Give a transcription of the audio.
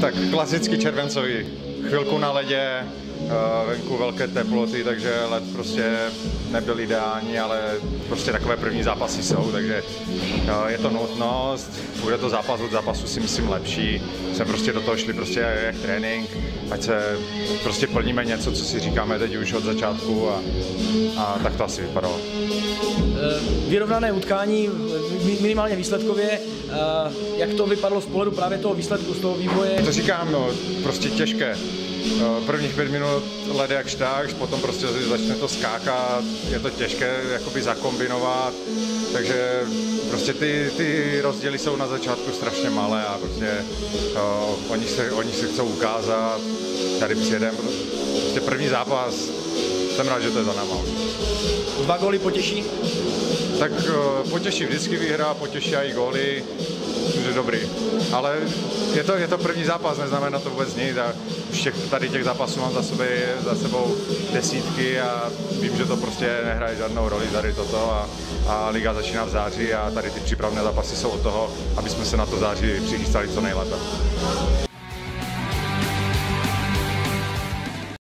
Tak klasicky červencový. Chvilku na ledě, eh, venku velké teploty, takže led prostě nebyl ideální, ale prostě takové první zápasy jsou, takže eh, je to nutnost, bude to zápas od zápasu si myslím lepší, jsme prostě do toho šli prostě jak trénink, ať se prostě plníme něco, co si říkáme teď už od začátku a, a tak to asi vypadalo. Eh, vyrovnané utkání, minimálně výsledkově, eh, jak to vypadalo z pohledu právě toho výsledku, z toho vývoje? To říkám, no, prostě těžké. Eh, prvních pět minut lede jak štáš, potom prostě začne to skákat, je to těžké jakoby zakombinovat, takže prostě ty, ty rozdíly jsou na začátku strašně malé a prostě uh, oni, se, oni se chcou ukázat, tady přijedem, prostě první zápas, jsem rád, že to je za náma. Dva góly potěší? Tak uh, potěší vždycky výhra, potěší i góly, že dobrý. Ale je to, je to první zápas, neznamená to vůbec nic. A všech tady těch zápasů mám za, sebe, za sebou desítky a vím, že to prostě nehraje žádnou roli tady toto a, a liga začíná v září a tady ty přípravné zápasy jsou od toho, aby jsme se na to září přichystali co nejlépe.